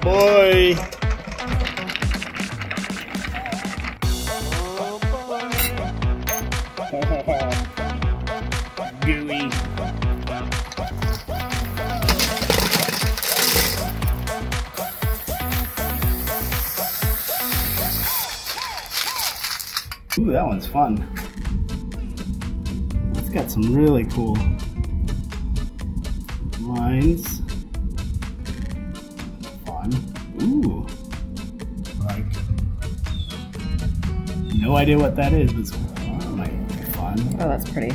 boy. Gooey. Ooh, that one's fun. It's got some really cool lines. Ooh. Like, no idea what that is, but be fun. Oh, that's pretty.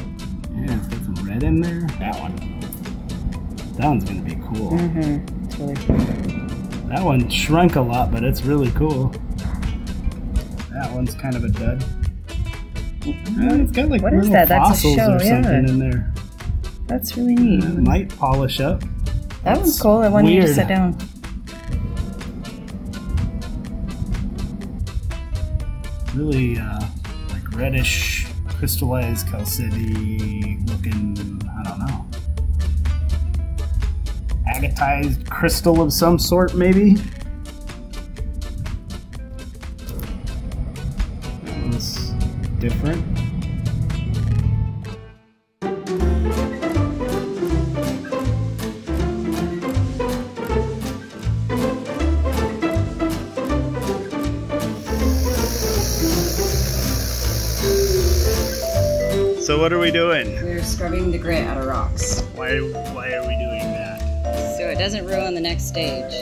Yeah, it's got some red in there. That one. That one's gonna be cool. Mm-hmm. It's really cool. That one shrunk a lot, but it's really cool. That one's kind of a dud. Uh, it's got like What is little that? That's a fossils or something yeah. in there. That's really neat. Might polish up. That one's cool. I want you to sit down. Really uh, like reddish, crystallized chalcedony looking, I don't know. Agatized crystal of some sort, maybe? Was different. So what are we doing? We're scrubbing the grit out of rocks Why why are we doing that? so it doesn't ruin the next stage.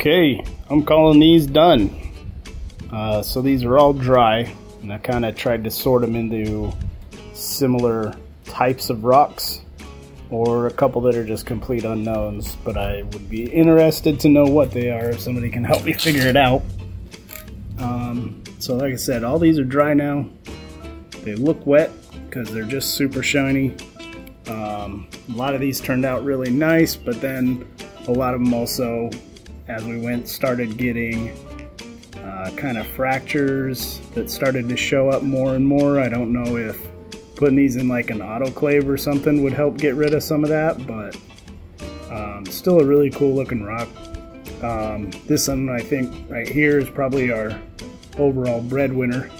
Okay, I'm calling these done. Uh, so these are all dry, and I kind of tried to sort them into similar types of rocks, or a couple that are just complete unknowns. But I would be interested to know what they are if somebody can help me figure it out. Um, so, like I said, all these are dry now. They look wet because they're just super shiny. Um, a lot of these turned out really nice, but then a lot of them also as we went started getting uh, kind of fractures that started to show up more and more. I don't know if putting these in like an autoclave or something would help get rid of some of that, but um, still a really cool looking rock. Um, this one I think right here is probably our overall breadwinner.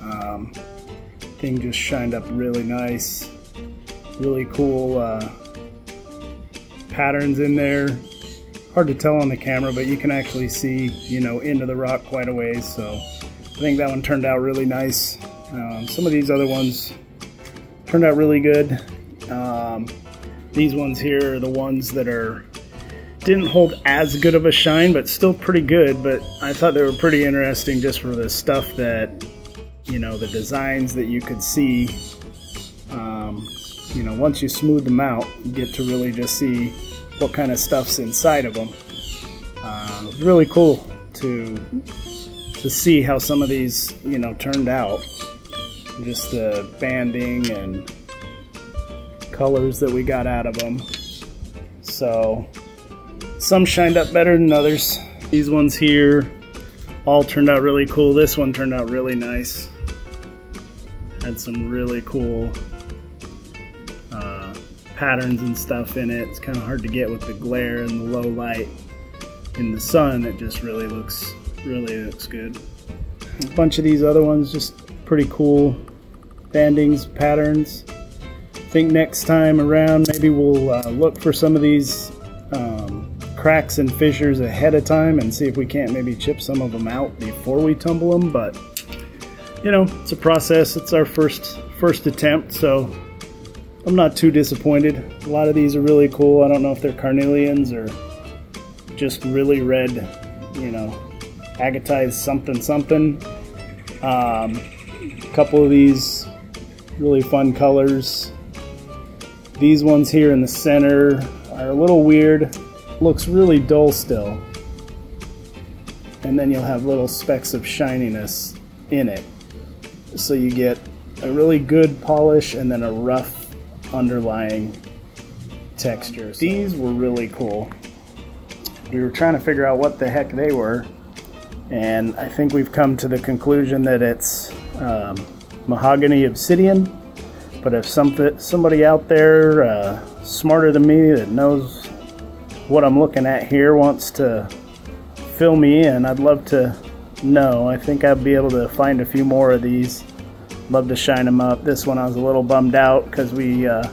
Um, thing just shined up really nice. Really cool uh, patterns in there hard to tell on the camera, but you can actually see, you know, into the rock quite a ways. So I think that one turned out really nice. Um, some of these other ones turned out really good. Um, these ones here are the ones that are didn't hold as good of a shine, but still pretty good. But I thought they were pretty interesting just for the stuff that, you know, the designs that you could see. Um, you know, once you smooth them out, you get to really just see what kind of stuff's inside of them. Uh, really cool to to see how some of these, you know, turned out. Just the banding and colors that we got out of them. So some shined up better than others. These ones here all turned out really cool. This one turned out really nice. Had some really cool patterns and stuff in it. It's kind of hard to get with the glare and the low light in the sun. It just really looks really looks good. A bunch of these other ones just pretty cool bandings, patterns. I think next time around maybe we'll uh, look for some of these um, cracks and fissures ahead of time and see if we can't maybe chip some of them out before we tumble them. But you know, it's a process. It's our first first attempt, so I'm not too disappointed. A lot of these are really cool. I don't know if they're carnelians or just really red, you know, agatized something something. Um, a couple of these really fun colors. These ones here in the center are a little weird. looks really dull still. And then you'll have little specks of shininess in it. So you get a really good polish and then a rough underlying texture. These were really cool. We were trying to figure out what the heck they were, and I think we've come to the conclusion that it's um, mahogany obsidian. But if somebody out there uh, smarter than me that knows what I'm looking at here wants to fill me in, I'd love to know. I think I'd be able to find a few more of these. Love to shine them up. This one I was a little bummed out because we uh,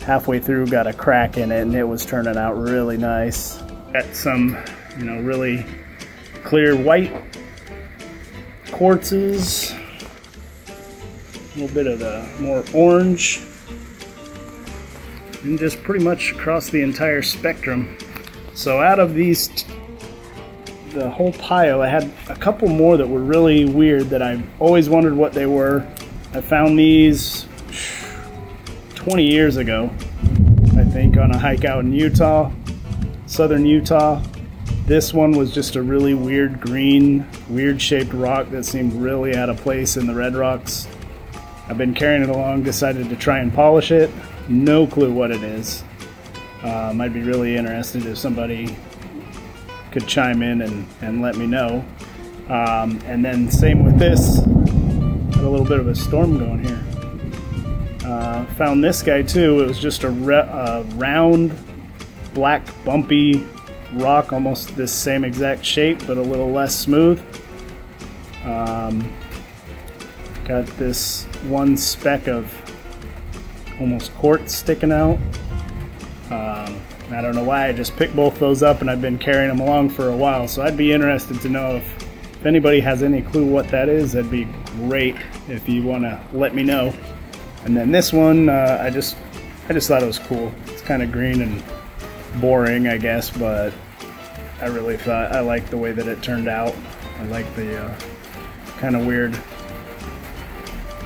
halfway through got a crack in it and it was turning out really nice. Got some, you know, really clear white quartzes. A little bit of the more orange. And just pretty much across the entire spectrum. So out of these, the whole pile, I had a couple more that were really weird that I always wondered what they were. I found these 20 years ago, I think, on a hike out in Utah, southern Utah. This one was just a really weird green, weird shaped rock that seemed really out of place in the red rocks. I've been carrying it along, decided to try and polish it. No clue what it is. Um, I'd be really interested if somebody could chime in and, and let me know. Um, and then same with this, a little bit of a storm going here. Uh, found this guy too. It was just a round, black, bumpy rock, almost this same exact shape, but a little less smooth. Um, got this one speck of almost quartz sticking out. Um, I don't know why I just picked both those up and I've been carrying them along for a while, so I'd be interested to know if, if anybody has any clue what that is. That'd be great if you want to let me know. And then this one, uh, I just I just thought it was cool. It's kind of green and boring, I guess, but I really thought I liked the way that it turned out. I like the uh, kind of weird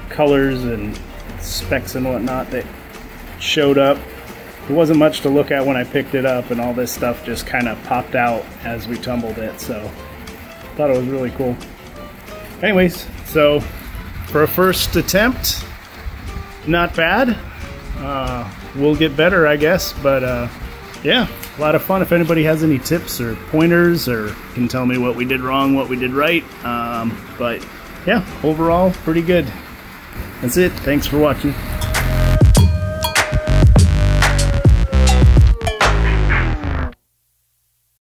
colors and specks and whatnot that showed up. There wasn't much to look at when I picked it up, and all this stuff just kind of popped out as we tumbled it. So, thought it was really cool. Anyways, so for a first attempt, not bad. Uh, we'll get better, I guess, but uh, yeah, a lot of fun. If anybody has any tips or pointers or can tell me what we did wrong, what we did right. Um, but yeah, overall, pretty good. That's it. Thanks for watching.